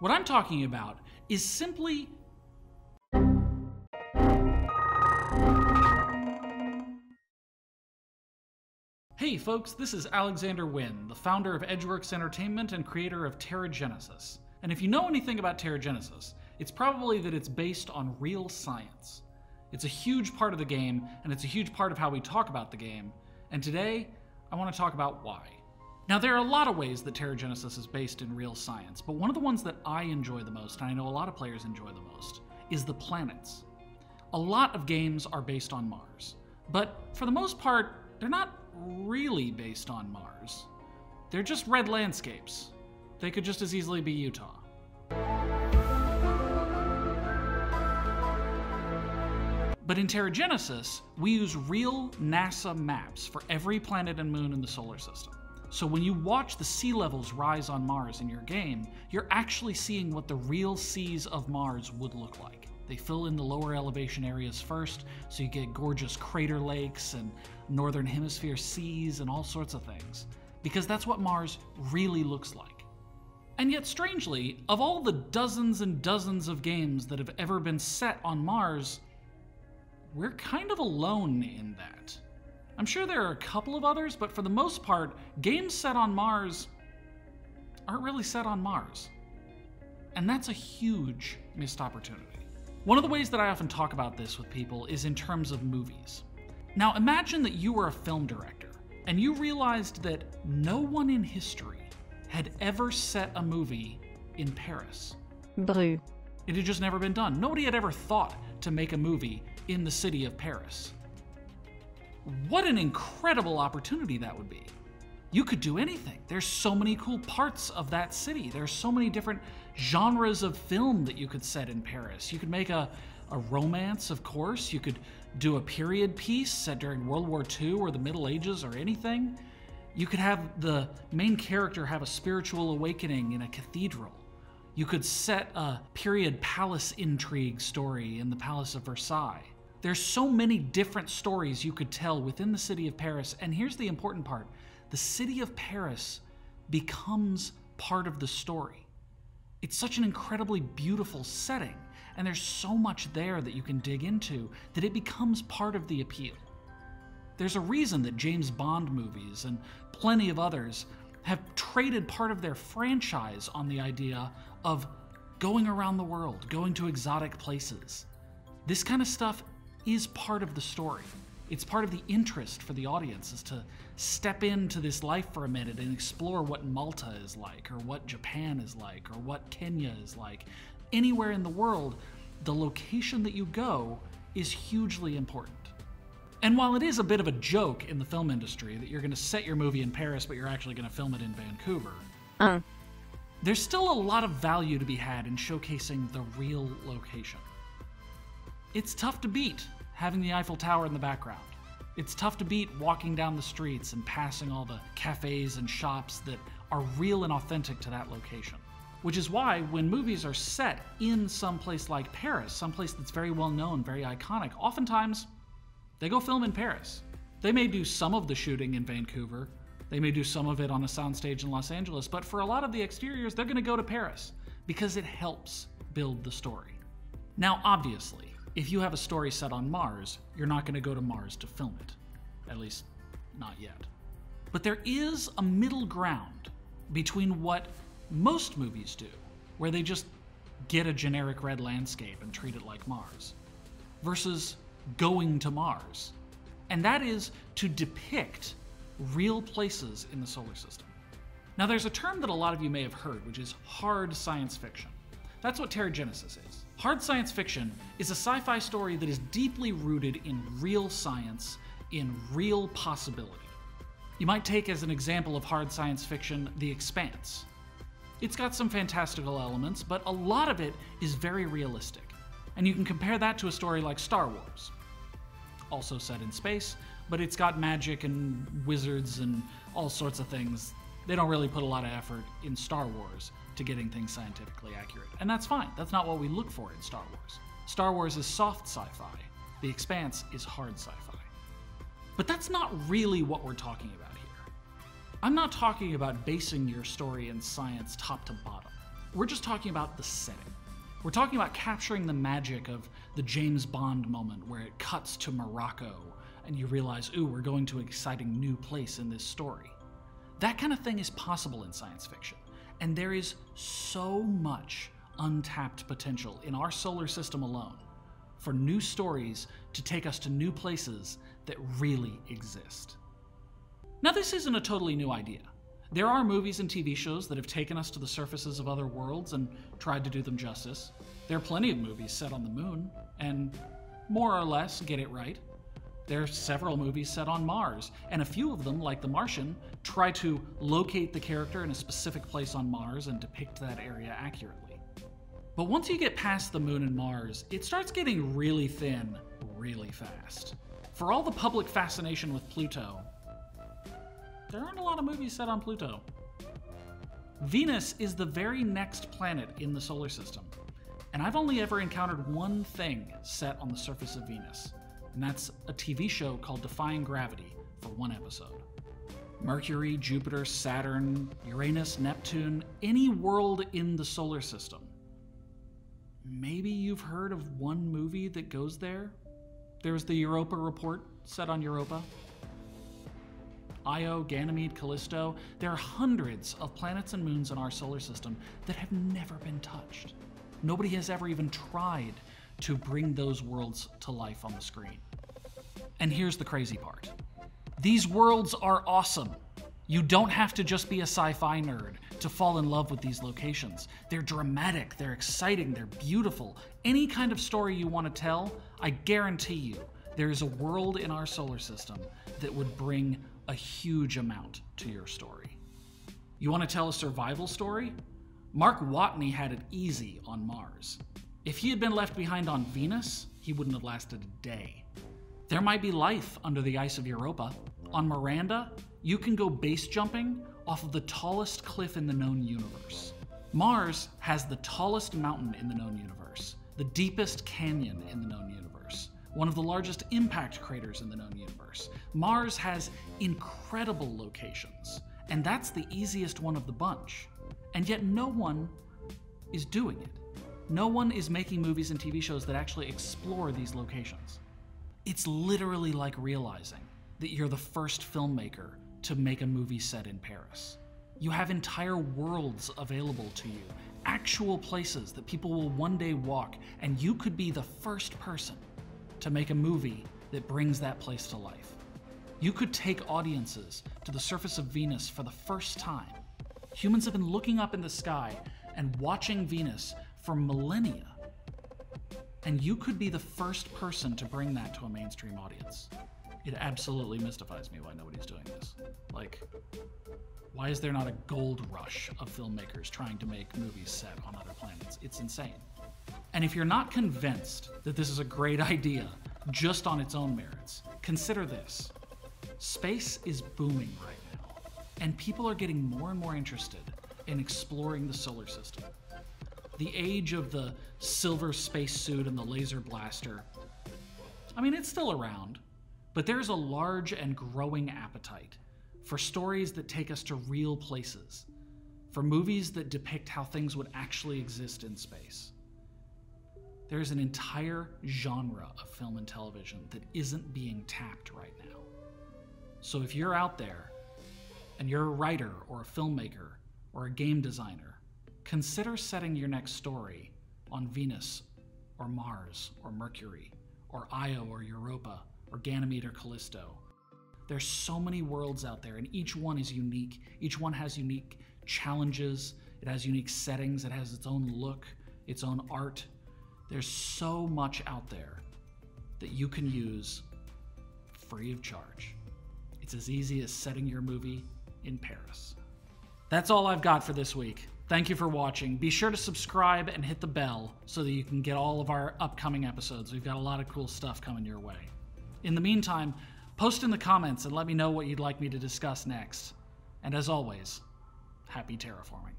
What I'm talking about is simply Hey folks, this is Alexander Winn, the founder of Edgeworks Entertainment and creator of TerraGenesis. And if you know anything about TerraGenesis, it's probably that it's based on real science. It's a huge part of the game, and it's a huge part of how we talk about the game. And today, I want to talk about why. Now, there are a lot of ways that Genesis is based in real science, but one of the ones that I enjoy the most, and I know a lot of players enjoy the most, is the planets. A lot of games are based on Mars, but for the most part, they're not really based on Mars. They're just red landscapes. They could just as easily be Utah. But in Genesis, we use real NASA maps for every planet and moon in the solar system. So when you watch the sea levels rise on Mars in your game, you're actually seeing what the real seas of Mars would look like. They fill in the lower elevation areas first, so you get gorgeous crater lakes and northern hemisphere seas and all sorts of things. Because that's what Mars really looks like. And yet, strangely, of all the dozens and dozens of games that have ever been set on Mars, we're kind of alone in that. I'm sure there are a couple of others, but for the most part, games set on Mars aren't really set on Mars. And that's a huge missed opportunity. One of the ways that I often talk about this with people is in terms of movies. Now, imagine that you were a film director and you realized that no one in history had ever set a movie in Paris. Bru. It had just never been done. Nobody had ever thought to make a movie in the city of Paris. What an incredible opportunity that would be you could do anything. There's so many cool parts of that city. There's so many different genres of film that you could set in Paris. You could make a, a romance, of course. You could do a period piece set during World War II or the Middle Ages or anything. You could have the main character have a spiritual awakening in a cathedral. You could set a period palace intrigue story in the Palace of Versailles. There's so many different stories you could tell within the city of Paris, and here's the important part the city of Paris becomes part of the story. It's such an incredibly beautiful setting, and there's so much there that you can dig into that it becomes part of the appeal. There's a reason that James Bond movies and plenty of others have traded part of their franchise on the idea of going around the world, going to exotic places. This kind of stuff is part of the story it's part of the interest for the audience is to step into this life for a minute and explore what Malta is like, or what Japan is like, or what Kenya is like. Anywhere in the world, the location that you go is hugely important. And while it is a bit of a joke in the film industry that you're going to set your movie in Paris, but you're actually going to film it in Vancouver, uh. there's still a lot of value to be had in showcasing the real location. It's tough to beat having the Eiffel Tower in the background. It's tough to beat walking down the streets and passing all the cafes and shops that are real and authentic to that location. Which is why, when movies are set in some place like Paris, some place that's very well known, very iconic, oftentimes they go film in Paris. They may do some of the shooting in Vancouver, they may do some of it on a soundstage in Los Angeles, but for a lot of the exteriors, they're going to go to Paris because it helps build the story. Now, obviously, if you have a story set on Mars, you're not going to go to Mars to film it. At least, not yet. But there is a middle ground between what most movies do, where they just get a generic red landscape and treat it like Mars, versus going to Mars. And that is to depict real places in the solar system. Now, there's a term that a lot of you may have heard, which is hard science fiction. That's what Genesis is. Hard science fiction is a sci fi story that is deeply rooted in real science, in real possibility. You might take as an example of hard science fiction The Expanse. It's got some fantastical elements, but a lot of it is very realistic. And you can compare that to a story like Star Wars. Also set in space, but it's got magic and wizards and all sorts of things. They don't really put a lot of effort in Star Wars to getting things scientifically accurate. And that's fine. That's not what we look for in Star Wars. Star Wars is soft sci fi, The Expanse is hard sci fi. But that's not really what we're talking about here. I'm not talking about basing your story in science top to bottom. We're just talking about the setting. We're talking about capturing the magic of the James Bond moment where it cuts to Morocco and you realize, ooh, we're going to an exciting new place in this story. That kind of thing is possible in science fiction. And there is so much untapped potential in our solar system alone for new stories to take us to new places that really exist. Now, this isn't a totally new idea. There are movies and TV shows that have taken us to the surfaces of other worlds and tried to do them justice. There are plenty of movies set on the moon, and more or less get it right. There are several movies set on Mars, and a few of them, like The Martian, try to locate the character in a specific place on Mars and depict that area accurately. But once you get past the moon and Mars, it starts getting really thin really fast. For all the public fascination with Pluto, there aren't a lot of movies set on Pluto. Venus is the very next planet in the solar system, and I've only ever encountered one thing set on the surface of Venus, and that's a TV show called Defying Gravity for one episode. Mercury, Jupiter, Saturn, Uranus, Neptune, any world in the solar system. Maybe you've heard of one movie that goes there? There's the Europa Report set on Europa. Io, Ganymede, Callisto, there are hundreds of planets and moons in our solar system that have never been touched. Nobody has ever even tried to bring those worlds to life on the screen. And here's the crazy part these worlds are awesome. You don't have to just be a sci fi nerd to fall in love with these locations. They're dramatic, they're exciting, they're beautiful. Any kind of story you want to tell, I guarantee you, there is a world in our solar system that would bring a huge amount to your story. You want to tell a survival story? Mark Watney had it easy on Mars. If he had been left behind on Venus, he wouldn't have lasted a day. There might be life under the ice of Europa. On Miranda, you can go base jumping off of the tallest cliff in the known universe. Mars has the tallest mountain in the known universe, the deepest canyon in the known universe, one of the largest impact craters in the known universe. Mars has incredible locations, and that's the easiest one of the bunch. And yet, no one is doing it. No one is making movies and TV shows that actually explore these locations. It's literally like realizing that you're the first filmmaker to make a movie set in Paris. You have entire worlds available to you, actual places that people will one day walk, and you could be the first person to make a movie that brings that place to life. You could take audiences to the surface of Venus for the first time. Humans have been looking up in the sky and watching Venus for millennia and you could be the first person to bring that to a mainstream audience. It absolutely mystifies me why nobody's doing this. Like, why is there not a gold rush of filmmakers trying to make movies set on other planets? It's insane. And if you're not convinced that this is a great idea just on its own merits, consider this space is booming right now, and people are getting more and more interested in exploring the solar system the age of the silver spacesuit and the laser blaster. I mean, it's still around, but there's a large and growing appetite for stories that take us to real places, for movies that depict how things would actually exist in space. There's an entire genre of film and television that isn't being tapped right now. So if you're out there and you're a writer or a filmmaker or a game designer, Consider setting your next story on Venus or Mars or Mercury or Io or Europa or Ganymede or Callisto. There's so many worlds out there, and each one is unique. Each one has unique challenges, it has unique settings, it has its own look, its own art. There's so much out there that you can use free of charge. It's as easy as setting your movie in Paris. That's all I've got for this week. Thank you for watching. Be sure to subscribe and hit the bell so that you can get all of our upcoming episodes. We've got a lot of cool stuff coming your way. In the meantime, post in the comments and let me know what you'd like me to discuss next. And as always, happy terraforming.